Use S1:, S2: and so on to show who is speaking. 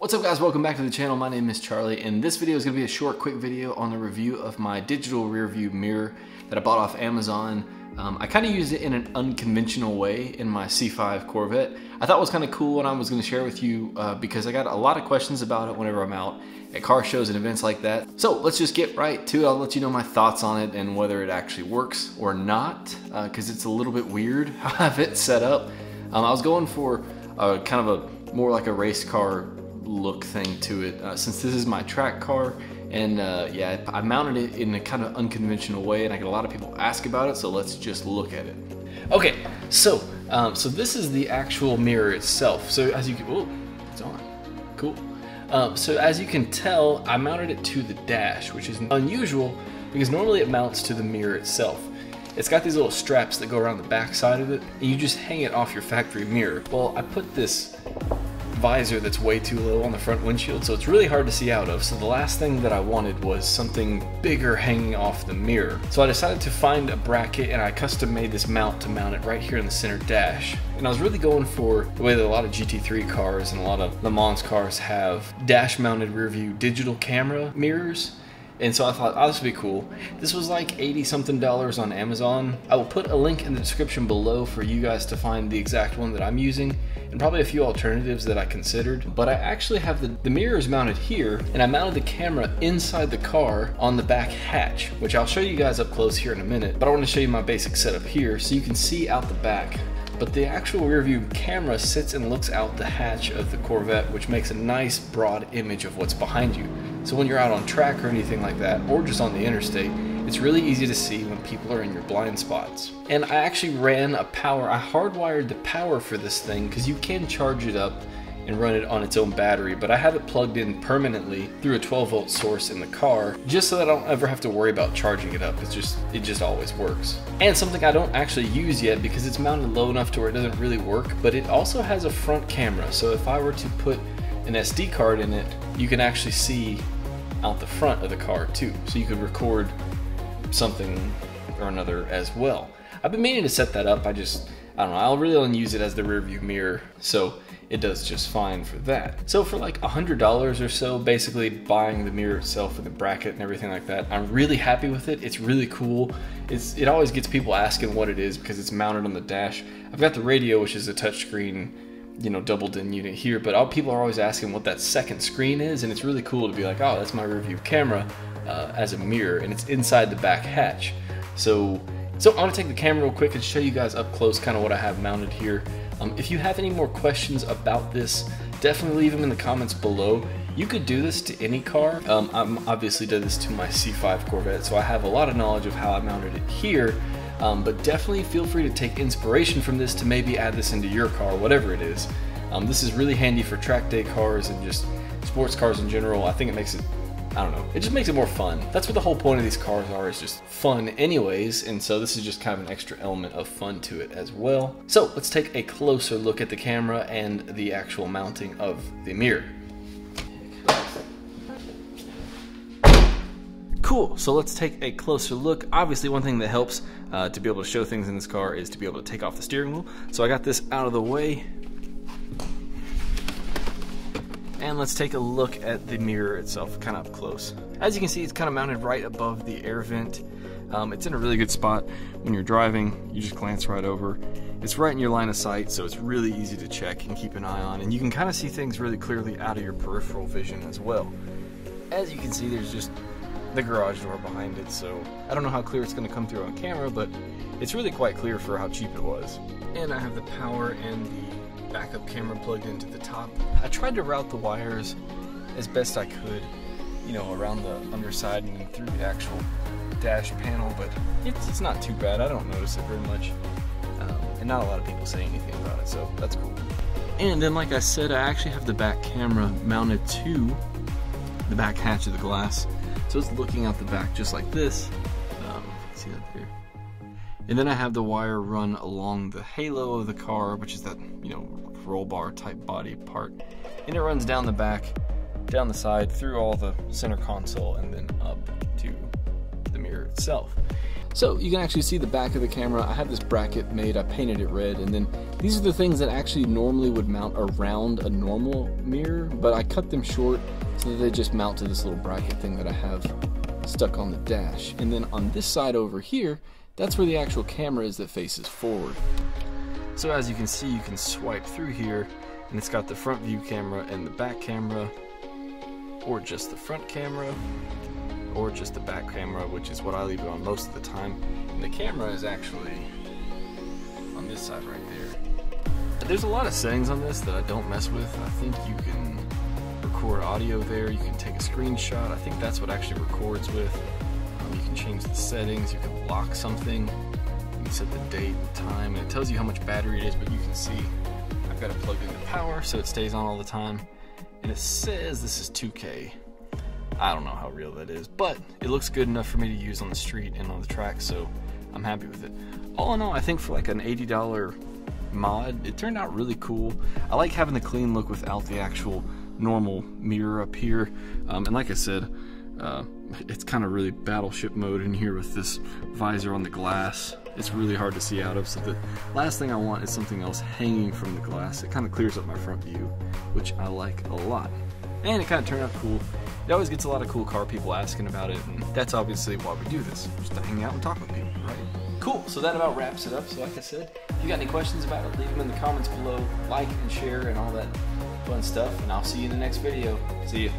S1: What's up guys, welcome back to the channel. My name is Charlie and this video is going to be a short quick video on the review of my digital rear view mirror that I bought off Amazon. Um, I kind of used it in an unconventional way in my C5 Corvette. I thought it was kind of cool and I was going to share with you uh, because I got a lot of questions about it whenever I'm out at car shows and events like that. So let's just get right to it. I'll let you know my thoughts on it and whether it actually works or not because uh, it's a little bit weird how I have it set up. Um, I was going for a, kind of a more like a race car look thing to it uh, since this is my track car and uh, yeah I mounted it in a kind of unconventional way and I get a lot of people ask about it so let's just look at it. Okay so um, so this is the actual mirror itself. So as you can oh it's on. Cool. Um, so as you can tell I mounted it to the dash which is unusual because normally it mounts to the mirror itself. It's got these little straps that go around the back side of it and you just hang it off your factory mirror. Well I put this visor that's way too low on the front windshield, so it's really hard to see out of. So the last thing that I wanted was something bigger hanging off the mirror. So I decided to find a bracket and I custom made this mount to mount it right here in the center dash. And I was really going for the way that a lot of GT3 cars and a lot of Le Mans cars have dash mounted rear view digital camera mirrors. And so I thought, oh, this would be cool. This was like 80 something dollars on Amazon. I will put a link in the description below for you guys to find the exact one that I'm using and probably a few alternatives that I considered. But I actually have the, the mirrors mounted here and I mounted the camera inside the car on the back hatch, which I'll show you guys up close here in a minute. But I want to show you my basic setup here so you can see out the back but the actual rear view camera sits and looks out the hatch of the Corvette, which makes a nice broad image of what's behind you. So when you're out on track or anything like that, or just on the interstate, it's really easy to see when people are in your blind spots. And I actually ran a power, I hardwired the power for this thing because you can charge it up and run it on its own battery, but I have it plugged in permanently through a 12 volt source in the car, just so that I don't ever have to worry about charging it up. It's just, it just always works. And something I don't actually use yet because it's mounted low enough to where it doesn't really work, but it also has a front camera. So if I were to put an SD card in it, you can actually see out the front of the car too. So you could record something or another as well. I've been meaning to set that up. I just, I don't know, I'll really only use it as the rear view mirror. So it does just fine for that. So for like a $100 or so, basically buying the mirror itself and the bracket and everything like that, I'm really happy with it. It's really cool. It's, it always gets people asking what it is because it's mounted on the dash. I've got the radio, which is a touchscreen you know double DIN unit here but all, people are always asking what that second screen is and it's really cool to be like oh that's my rear view camera uh, as a mirror and it's inside the back hatch so so I'm gonna take the camera real quick and show you guys up close kind of what I have mounted here um, if you have any more questions about this, definitely leave them in the comments below. You could do this to any car. Um, I'm obviously did this to my C5 Corvette, so I have a lot of knowledge of how I mounted it here. Um, but definitely feel free to take inspiration from this to maybe add this into your car, whatever it is. Um, this is really handy for track day cars and just sports cars in general. I think it makes it I don't know. It just makes it more fun. That's what the whole point of these cars are, is just fun anyways, and so this is just kind of an extra element of fun to it as well. So let's take a closer look at the camera and the actual mounting of the mirror. Cool, so let's take a closer look. Obviously one thing that helps uh, to be able to show things in this car is to be able to take off the steering wheel. So I got this out of the way, and let's take a look at the mirror itself, kind of up close. As you can see, it's kind of mounted right above the air vent. Um, it's in a really good spot. When you're driving, you just glance right over. It's right in your line of sight, so it's really easy to check and keep an eye on. And you can kind of see things really clearly out of your peripheral vision as well. As you can see, there's just the garage door behind it, so I don't know how clear it's going to come through on camera, but it's really quite clear for how cheap it was. And I have the power and the backup camera plugged into the top. I tried to route the wires as best I could, you know, around the underside and through the actual dash panel, but it's, it's not too bad. I don't notice it very much. Um, and not a lot of people say anything about it, so that's cool. And then, like I said, I actually have the back camera mounted to the back hatch of the glass. So it's looking out the back just like this. Um, see that there? And then I have the wire run along the halo of the car, which is that, you know, roll bar type body part. And it runs down the back, down the side, through all the center console, and then up to the mirror itself. So you can actually see the back of the camera. I have this bracket made, I painted it red, and then these are the things that actually normally would mount around a normal mirror, but I cut them short so that they just mount to this little bracket thing that I have stuck on the dash. And then on this side over here, that's where the actual camera is that faces forward. So as you can see, you can swipe through here, and it's got the front view camera and the back camera, or just the front camera, or just the back camera, which is what I leave it on most of the time. And the camera is actually on this side right there. There's a lot of settings on this that I don't mess with. I think you can record audio there, you can take a screenshot. I think that's what actually records with. Um, you can change the settings, you can lock something, you can set the date and time, and it tells you how much battery it is, but you can see I've got it plugged into power so it stays on all the time. And it says this is 2K. I don't know how real that is, but it looks good enough for me to use on the street and on the track, so I'm happy with it. All in all, I think for like an $80 mod, it turned out really cool. I like having the clean look without the actual normal mirror up here. Um, and like I said, uh, it's kind of really battleship mode in here with this visor on the glass. It's really hard to see out of, so the last thing I want is something else hanging from the glass. It kind of clears up my front view, which I like a lot. And it kind of turned out cool. It always gets a lot of cool car people asking about it, and that's obviously why we do this, just to hang out and talk with people, right? Cool, so that about wraps it up. So like I said, if you got any questions about it, leave them in the comments below, like and share and all that fun stuff, and I'll see you in the next video. See you.